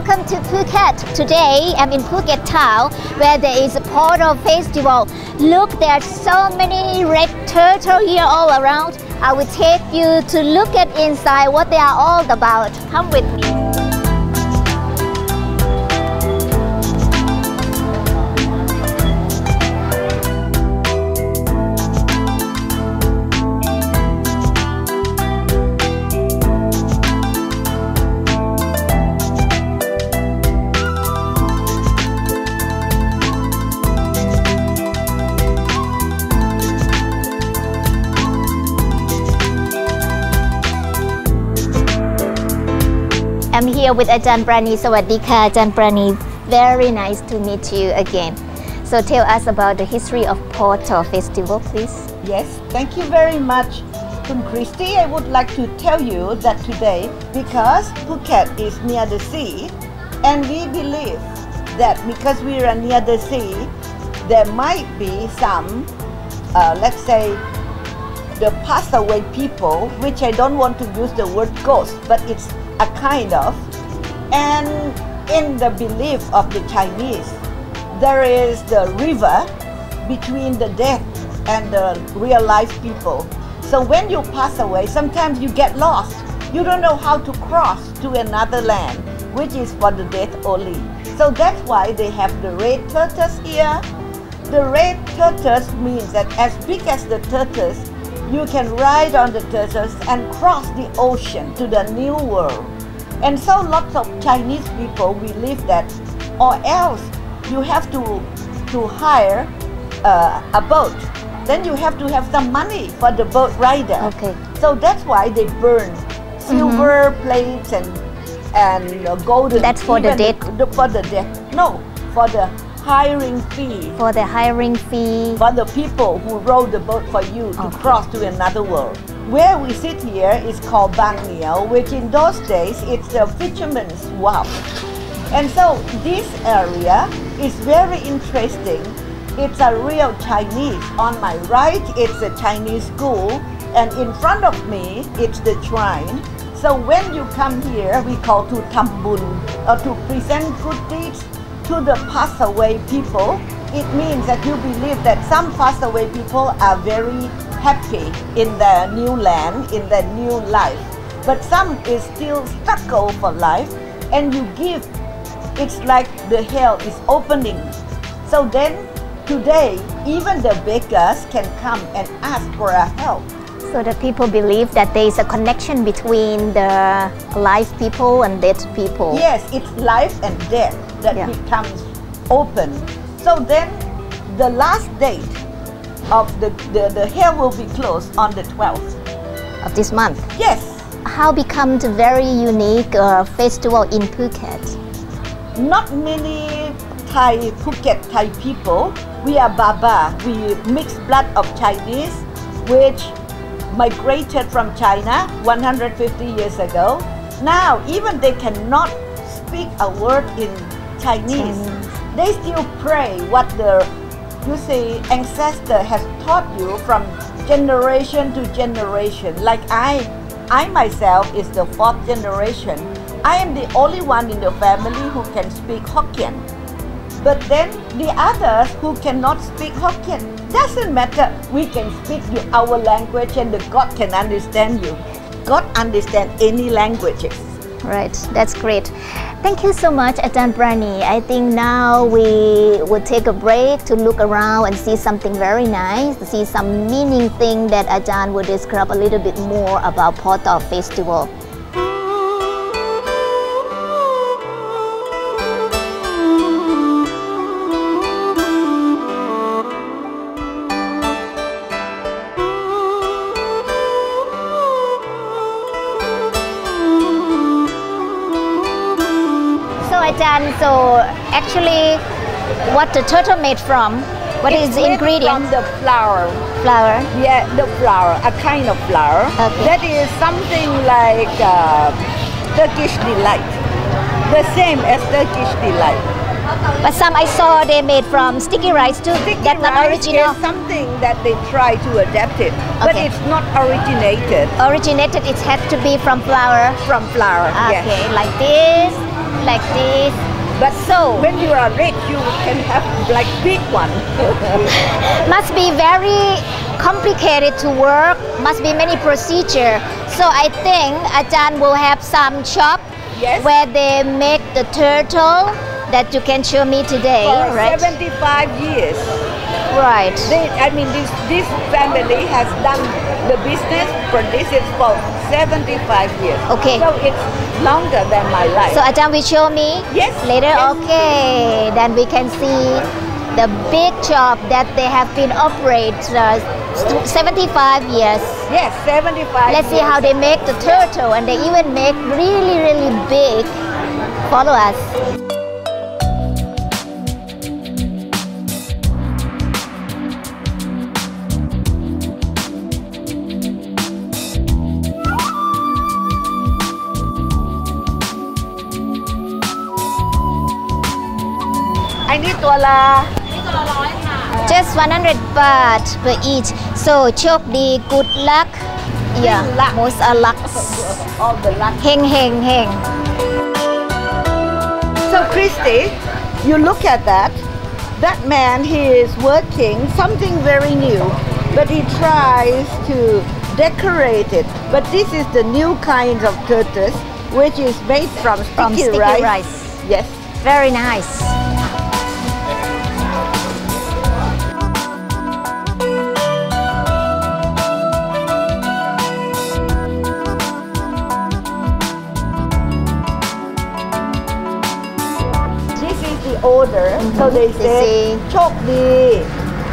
welcome to Phuket. Today I'm in Phuket town where there is a Por Tor festival. Look, there are so many red turtle here all around. I will take you to look at inside what they are all about. Come with me. I'm here with Ajahn Pranee. Sawadika, Ajahn Pranee. Very nice to meet you again. So tell us about the history of Por Tor Festival, please. Yes, thank you very much. Kun Christy, I would like to tell you that today, because Phuket is near the sea, and we believe that because we are near the sea, there might be some, uh, let's say, the passed away people, which I don't want to use the word ghost, but it's a kind of. And in the belief of the Chinese, there is the river between the dead and the real life people. So when you pass away, sometimes you get lost. You don't know how to cross to another land, which is for the dead only. So that's why they have the red tortoise here. The red tortoise means that as big as the tortoise, you can ride on the turtles and cross the ocean to the new world. And so lots of Chinese people believe that, or else you have to, to hire uh, a boat. Then you have to have some money for the boat rider. Okay. So that's why they burn silver Mm-hmm. plates and and uh, golden. That's for the dead? the- for the dead. No, for the hiring fee For the hiring fee. for the people who row the boat for you to Okay. cross to another world. Where we sit here is called Bang Niew, which in those days it's the fisherman's wharf. And so this area is very interesting. It's a real Chinese. On my right, it's a Chinese school, and in front of me, it's the shrine. So when you come here, we call to tambun, or to present good deeds to the passed away people. It means that you believe that some passed away people are very happy in their new land, in their new life. But some is still struggle for life, and you give it's like the hell is opening. So then today, even the beggars can come and ask for a help. So the people believe that there is a connection between the alive people and dead people. Yes, it's life and death that Yeah. becomes open. So then the last date of the, the, the hell will be closed on the 12th. Of this month. Yes, How become the very unique uh, festival in Phuket? not many Thai Phuket Thai people. We are Baba. We mix blood of Chinese, which migrated from China 150 years ago. Now, even they cannot speak a word in Chinese. They still pray what the you see ancestor has taught you from generation to generation. Like I, I myself is the fourth generation. I am the only one in the family who can speak Hokkien. But then the others who cannot speak Hokkien, doesn't matter. We can speak our language and the God can understand you. God understand any languages. Right, that's great. Thank you so much, Ajahn Pranee. I think now we will take a break to look around and see something very nice, see some meaning thing that Ajahn will describe a little bit more about Por Tor Festival. So actually what the turtle made from, what is It's the ingredient? From the flour. Flour. Yeah, the flour, a kind of flour. Okay. That is something like uh, Turkish delight. The same as Turkish delight. But some I saw they made from sticky rice too. Sticky That's not original. is something that they try to adapt it, okay. but it's not originated Originated, it has to be from flour. from flour. Okay, Yes. like this. like this. But So- when you are rich, you can have like big one. Must be very complicated to work. Must be many procedure. So I think Ajahn will have some shop Yes. where they make the turtle that you can show me today, For right? 75 years. Right. They, I mean, this, this family has done the business for this is for 75 years. Okay. So it's longer than my life. So Ajahn will show me Yes, later. yes. Okay, then we can see the big shop that they have been operate uh, 75 years. yes, 75 Let's see years. how they make the turtle, and they even make really, really big. Follow us. I need ตัวละ Just 100 baht per each. So โชคดี good luck. Yeah, luck. most are luck. all the luck. เฮงเฮงเฮง So Christy, you look at that. That man, he is working something very new, but he tries to decorate it. But this is the new kind of turtles, which is made from sticky, From sticky rice. rice. Yes. Very nice. is the order. So they They say, say, โชคดี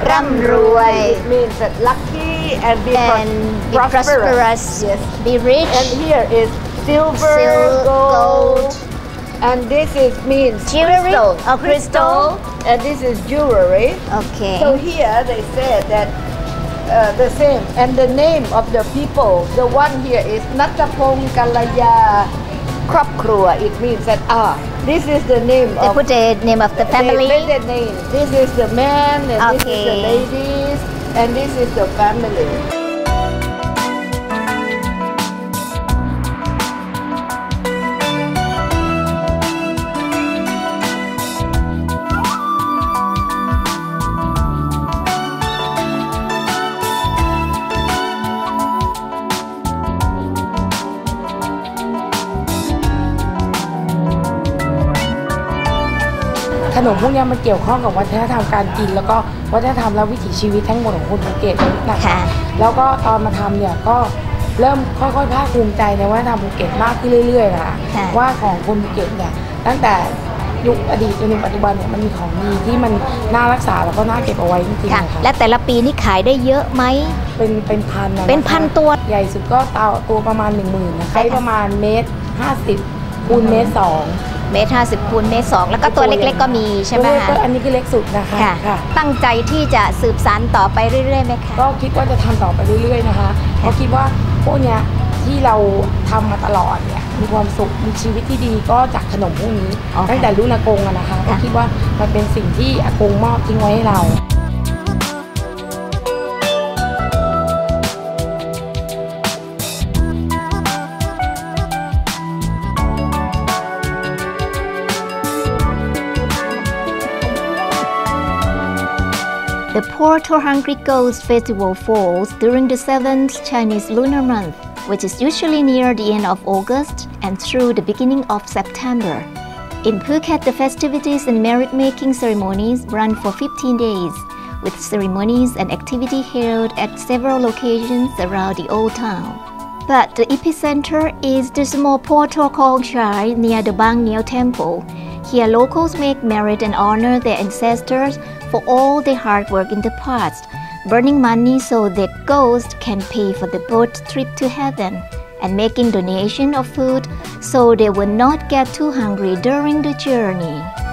ร่ำรวย It means that lucky and be pros- and be prosperous, Yes. be rich. And here is silver, Sil- gold, gold. and this is means Jewelry crystal, or crystal. and this is jewelry. Okay. So here they said that uh, the same, and the name of the people, the one here is Natapong Kalaya Kropkrua. It means that ah, this is the name They of put the name of the family. They, they, name. This is the man, and this is the ladies, and this is the family. ขนมพวกเนี้ยมันเกี่ยวข้องกับวัฒนธรรมการกิน แล้วก็วัฒนธรรมและวิถีชีวิตทั้งหมดของคนภูเก็ตนะคะค่ะแล้วก็ตอนมาทำเนี่ยก็เริ่มค่อยๆภาคภูมิใจในวัฒนธรรมภูเก็ตมากขึ้นเรื่อยๆนะคะค่ะว่าของคนภูเก็ตเนี่ยตั้งแต่ยุคอดีตจนถึงปัจจุบันเนี่ยมันมีของดีที่มันน่ารักษาแล้วก็น่าเก็บเอาไว้จริงๆค่ะนะคะและแต่ละปีนี่ขายได้เยอะไหมเป็นเป็นพันะะเป็นพันตัวใหญ่สุดก็เตาตัวประมาณ 1 0,000นะใช่ใช้ค่ะประมาณเมตรห้าสิบ คูณเมตรสองเมตรห้าสิบคูณเมตรสองแล้วก็ตัวเล็กๆก็มีใช่ไหมตัวเลขคะก็อันนี้คือเล็กสุดนะคะค่ะค่ะตั้งใจที่จะสืบสานต่อไปเรื่อยๆไหมคะก็คิดว่าจะทำต่อไปเรื่อยๆนะคะเพราะคิดว่าพวกเนี้ยที่เราทำมาตลอดเนี่ยมีความสุขมีชีวิตที่ดีก็จากขนมพวกนี้อ๋อค่ะตั้งแต่รุ่นอากงอะนะคะก็ค่ะคิดว่ามันเป็นสิ่งที่อากงมอบทิ้งไว้ให้เรา The Por Tor Hungry Ghost Festival falls during the seventh Chinese lunar month, which is usually near the end of August and through the beginning of September. In Phuket, the festivities and merit making ceremonies run for 15 days, with ceremonies and activity held at several locations around the old town. But the epicenter is the small Por Tor Kong Chai near the Bang Niew Temple. Here, locals make merit and honor their ancestors for all their hard work in the past, burning money so their ghosts can pay for the boat trip to heaven, and making donation of food so they will not get too hungry during the journey.